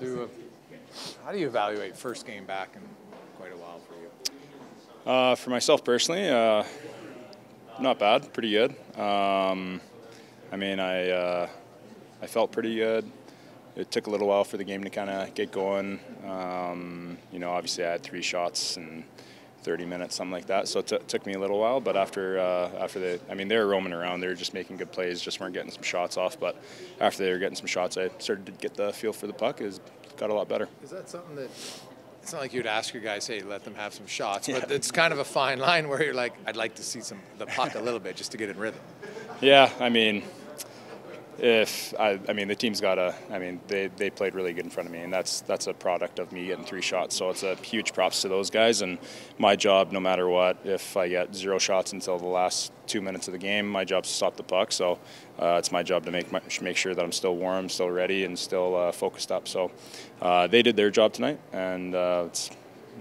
So, uh, how do you evaluate first game back in quite a while for you? Uh, for myself personally, uh, not bad, pretty good. Um, I mean, I uh, I felt pretty good. It took a little while for the game to kind of get going. Um, you know, obviously I had three shots in 30 minutes, something like that. So it t- took me a little while, but after uh, after the, I mean, they were roaming around. They were just making good plays, just weren't getting some shots off. But after they were getting some shots, I started to get the feel for the puck. It got a lot better. Is that something that it's not like you'd ask your guys, hey, let them have some shots, but it's kind of a fine line where you're like, I'd like to see some the puck a little bit just to get in rhythm. Yeah, I mean, if I, I mean the team's got a, I mean they, they played really good in front of me, and that's that's a product of me getting three shots. So it's a huge props to those guys, and my job, no matter what, if I get zero shots until the last two minutes of the game, my job's to stop the puck. So uh, it's my job to make my, make sure that I'm still warm, still ready, and still uh, focused up. So uh, they did their job tonight, and uh, it's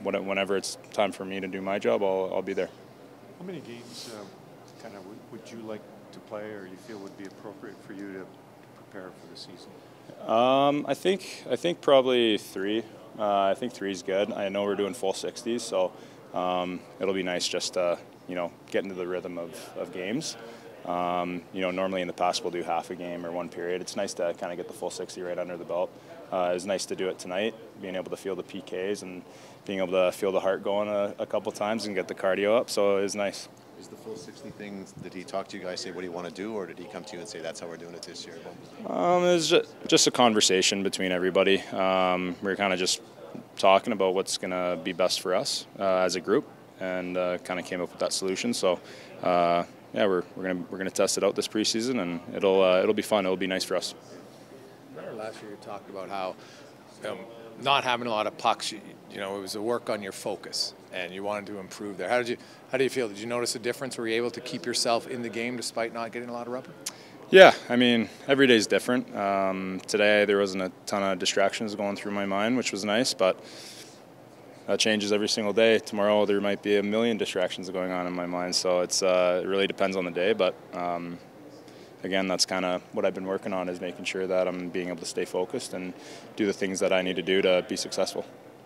whenever it's time for me to do my job, I'll, I'll be there. How many games uh, kind of would you like to play or you feel would be appropriate for you to prepare for the season? Um, I think I think probably three. Uh, I think three is good. I know we're doing full 60s, so um, it'll be nice just to you know get into the rhythm of, of games. Um, you know, normally in the past we'll do half a game or one period. It's nice to kind of get the full 60 right under the belt. Uh, it's nice to do it tonight, being able to feel the PKs and being able to feel the heart going a, a couple times and get the cardio up. So it was nice. Is the full 60 thing, did he talk to you guys, say what do you want to do, or did he come to you and say that's how we're doing it this year? Um, it was just, just a conversation between everybody. Um, we were kind of just talking about what's going to be best for us uh, as a group and uh, kind of came up with that solution. So, uh, yeah, we're, we're gonna we're gonna test it out this preseason, and it'll uh, it'll be fun. It'll be nice for us. Remember last year you talked about how um, not having a lot of pucks, you, you, know, it was a work on your focus, and you wanted to improve there. How did you how do you feel? Did you notice a difference? Were you able to keep yourself in the game despite not getting a lot of rubber? Yeah, I mean, every day is different. Um, today there wasn't a ton of distractions going through my mind, which was nice, but that changes every single day. Tomorrow there might be a million distractions going on in my mind, so it's uh, it really depends on the day. But um, again, that's kind of what I've been working on is making sure that I'm being able to stay focused and do the things that I need to do to be successful.